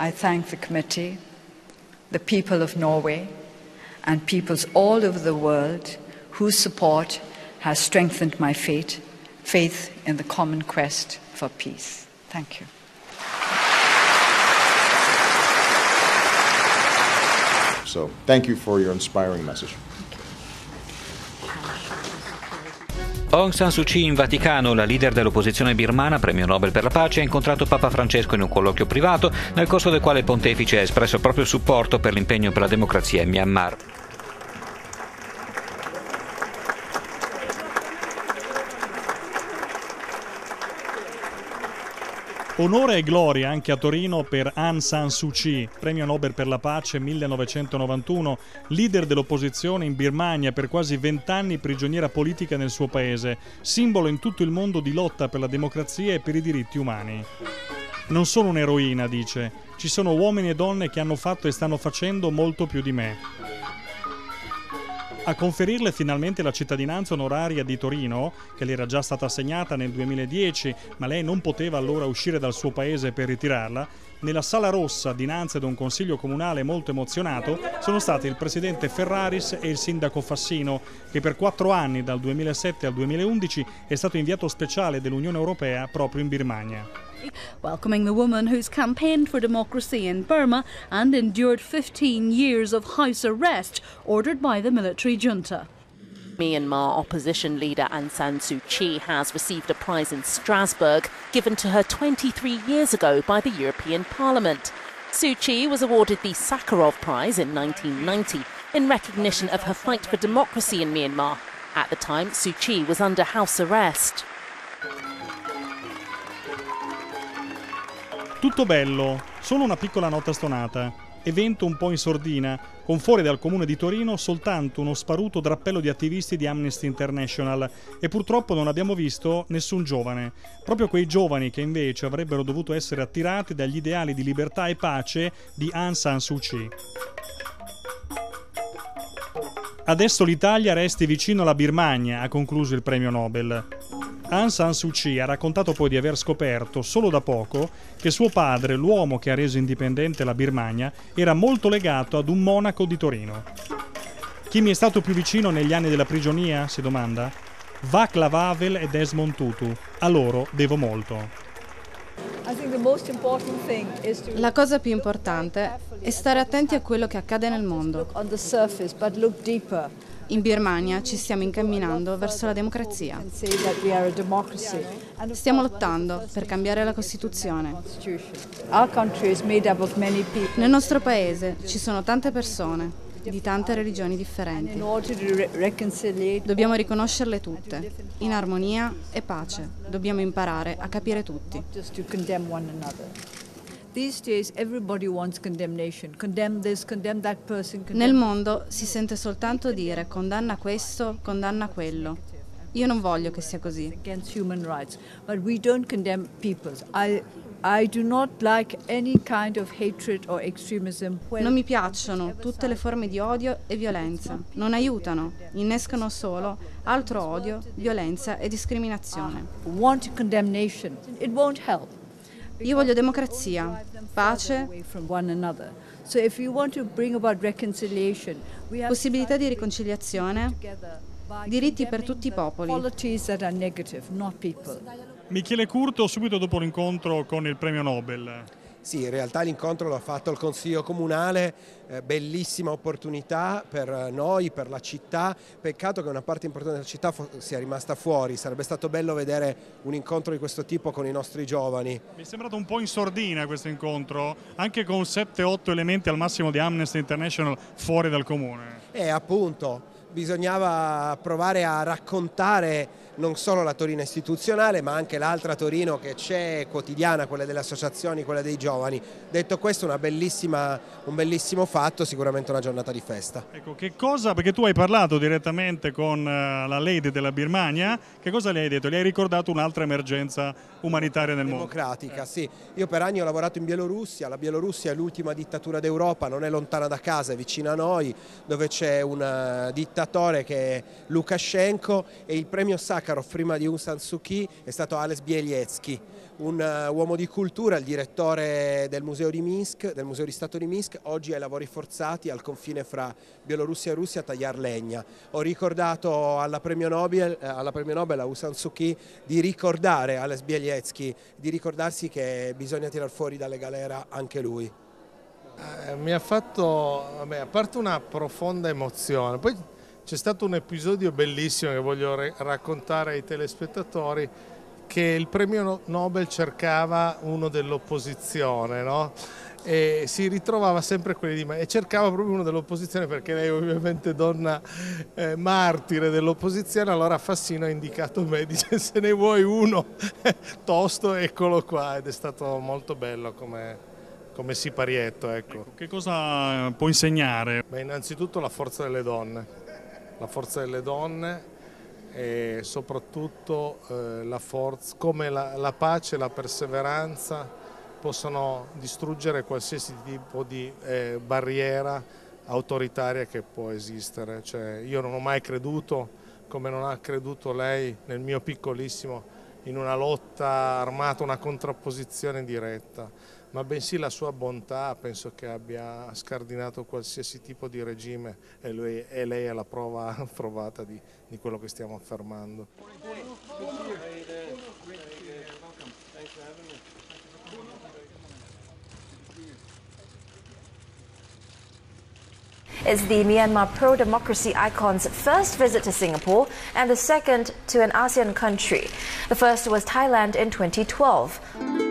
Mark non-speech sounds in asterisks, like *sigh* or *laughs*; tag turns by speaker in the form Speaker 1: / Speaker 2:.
Speaker 1: I thank the committee, the people of Norway, and peoples all over the world whose support has strengthened my faith, faith in the common quest for peace. Thank you.
Speaker 2: So thank you for your inspiring message.
Speaker 3: Aung San Suu Kyi in Vaticano, la leader dell'opposizione birmana, premio Nobel per la pace, ha incontrato Papa Francesco in un colloquio privato, nel corso del quale il pontefice ha espresso proprio supporto per l'impegno per la democrazia in Myanmar.
Speaker 4: Onore e gloria anche a Torino per Aung San Suu Kyi, premio Nobel per la pace 1991, leader dell'opposizione in Birmania per quasi vent'anni prigioniera politica nel suo paese, simbolo in tutto il mondo di lotta per la democrazia e per i diritti umani. Non sono un'eroina, dice, ci sono uomini e donne che hanno fatto e stanno facendo molto più di me. A conferirle finalmente la cittadinanza onoraria di Torino, che le era già stata assegnata nel 2010, ma lei non poteva allora uscire dal suo paese per ritirarla, nella sala rossa, dinanzi ad un consiglio comunale molto emozionato, sono stati il presidente Ferraris e il sindaco Fassino, che per quattro anni, dal 2007 al 2011, è stato inviato speciale dell'Unione Europea proprio in Birmania.
Speaker 5: Welcoming the woman who's campaigned for democracy in Burma and endured 15 years of house arrest ordered by the military junta.
Speaker 6: Myanmar opposition leader Aung San Suu Kyi has received a prize in Strasbourg given to her 23 years ago by the European Parliament. Suu Kyi was awarded the Sakharov Prize in 1990 in recognition of her fight for democracy in Myanmar. At the time, Suu Kyi was under house arrest.
Speaker 4: Tutto bello, solo una piccola nota stonata. Evento un po' in sordina, con fuori dal comune di Torino soltanto uno sparuto drappello di attivisti di Amnesty International e purtroppo non abbiamo visto nessun giovane. Proprio quei giovani che invece avrebbero dovuto essere attirati dagli ideali di libertà e pace di Aung San Suu Kyi. Adesso l'Italia resti vicino alla Birmania, ha concluso il premio Nobel. Aung San Suu Kyi ha raccontato poi di aver scoperto solo da poco che suo padre, l'uomo che ha reso indipendente la Birmania, era molto legato ad un monaco di Torino. Chi mi è stato più vicino negli anni della prigionia? si domanda. Václav Havel e Desmond Tutu. A loro devo molto.
Speaker 7: La cosa più importante è stare attenti a quello che accade nel mondo. In Birmania ci stiamo incamminando verso la democrazia. Stiamo lottando per cambiare la Costituzione. Nel nostro paese ci sono tante persone di tante religioni differenti. Dobbiamo riconoscerle tutte, in armonia e pace. Dobbiamo imparare a capire tutti. Nel mondo si sente soltanto dire condanna questo, condanna quello. Io non voglio che sia così. Non mi piacciono tutte le forme di odio e violenza. Non aiutano, innescano solo altro odio, violenza e discriminazione. Io voglio democrazia, pace, possibilità di riconciliazione, diritti per tutti i popoli.
Speaker 4: Michele Curto subito dopo l'incontro con il premio Nobel.
Speaker 8: Sì, in realtà l'incontro l'ha fatto il Consiglio Comunale, eh, bellissima opportunità per noi, per la città, peccato che una parte importante della città sia rimasta fuori, sarebbe stato bello vedere un incontro di questo tipo con i nostri giovani.
Speaker 4: Mi è sembrato un po' in sordina questo incontro, anche con 7-8 elementi al massimo di Amnesty International fuori dal comune.
Speaker 8: Eh, appunto, bisognava provare a raccontare non solo la Torino istituzionale ma anche l'altra Torino che c'è quotidiana, quella delle associazioni, quella dei giovani. Detto questo un bellissimo fatto, sicuramente una giornata di festa.
Speaker 4: Ecco, che cosa, perché tu hai parlato direttamente con eh, la lady della Birmania, che cosa le hai detto? Le hai ricordato un'altra emergenza umanitaria nel
Speaker 8: mondo? Democratica, sì. Io per anni ho lavorato in Bielorussia, la Bielorussia è l'ultima dittatura d'Europa, non è lontana da casa, è vicina a noi, dove c'è un eh, dittatore che è Lukashenko e il premio Sakharov prima di Aung San Suu Kyi è stato Alex Bieliecki, un uh, uomo di cultura, il direttore del Museo di Minsk, del Museo di Stato di Minsk, oggi ai lavori forzati al confine fra Bielorussia e Russia a tagliar legna. Ho ricordato alla premio Nobel, eh, alla premio Nobel Aung San Suu Kyi di ricordare Alex Bieletsky, di ricordarsi che bisogna tirar fuori dalle galera anche lui.
Speaker 9: Eh, mi ha fatto, vabbè, a parte una profonda emozione, poi c'è stato un episodio bellissimo che voglio raccontare ai telespettatori che il premio Nobel cercava uno dell'opposizione, no? e si ritrovava sempre quelli di me e cercava proprio uno dell'opposizione perché lei ovviamente donna eh, martire dell'opposizione allora Fassino ha indicato me *laughs* dice se ne vuoi uno *laughs* tosto eccolo qua ed è stato molto bello come, come siparietto ecco. ecco.
Speaker 4: che cosa può insegnare?
Speaker 9: Beh, innanzitutto la forza delle donne la forza delle donne e soprattutto eh, la forza, come la, la pace e la perseveranza possono distruggere qualsiasi tipo di eh, barriera autoritaria che può esistere. Cioè, io non ho mai creduto, come non ha creduto lei nel mio piccolissimo, in una lotta armata, una contrapposizione diretta, ma bensì la sua bontà penso che abbia scardinato qualsiasi tipo di regime e, lui, e lei è la prova *laughs* provata di, di quello che stiamo affermando.
Speaker 10: It's the Myanmar pro democracy icon's first visit to Singapore and the second to an ASEAN country. The first was Thailand in 2012.